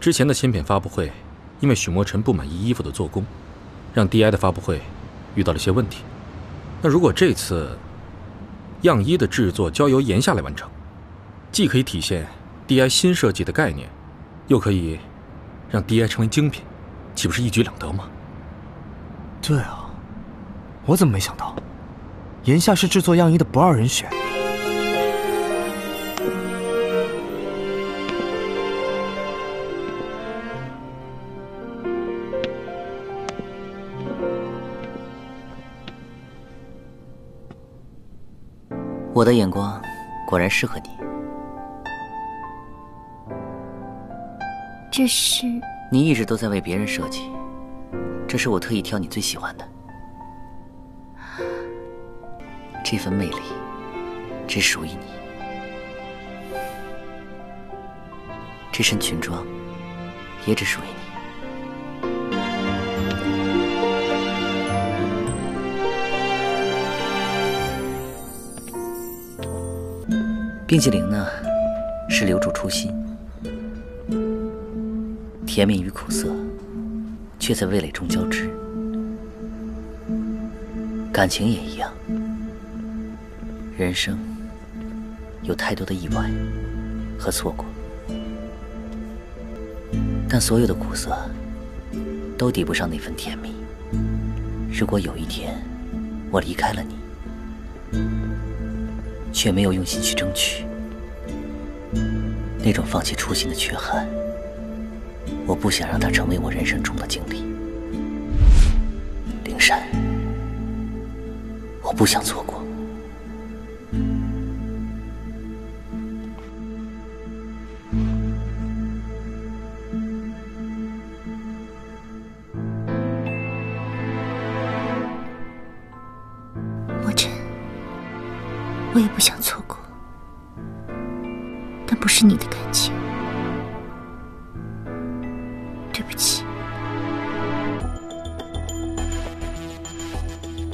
之前的新品发布会，因为许墨尘不满意衣服的做工，让 DI 的发布会遇到了些问题。那如果这次样衣的制作交由炎夏来完成，既可以体现 DI 新设计的概念，又可以让 DI 成为精品，岂不是一举两得吗？对啊，我怎么没想到，炎夏是制作样衣的不二人选。我的眼光果然适合你。这是你一直都在为别人设计，这是我特意挑你最喜欢的。这份魅力只属于你，这身裙装也只属于你。冰淇淋呢，是留住初心，甜蜜与苦涩，却在味蕾中交织。感情也一样，人生有太多的意外和错过，但所有的苦涩都抵不上那份甜蜜。如果有一天我离开了你，却没有用心去争取，那种放弃初心的缺憾，我不想让它成为我人生中的经历。灵山，我不想错过。我也不想错过，但不是你的感情，对不起。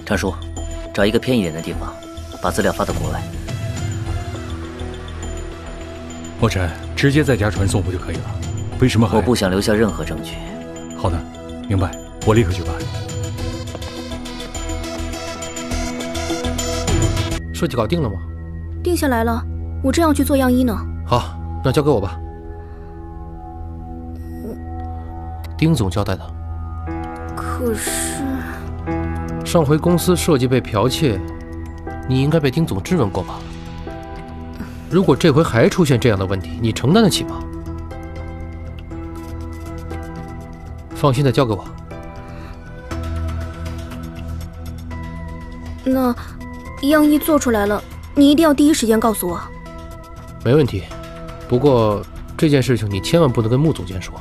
张叔，找一个偏一点的地方，把资料发到国外。墨尘，直接在家传送不就可以了？为什么还……我不想留下任何证据。好的，明白，我立刻去办。设计搞定了吗？定下来了，我正要去做样衣呢。好，那交给我吧。丁总交代的。可是，上回公司设计被剽窃，你应该被丁总质问过吧？如果这回还出现这样的问题，你承担得起吗？放心的交给我。那样衣做出来了，你一定要第一时间告诉我。没问题，不过这件事情你千万不能跟穆总监说。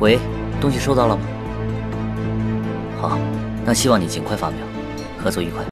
喂，东西收到了吗？好，那希望你尽快发表，合作愉快。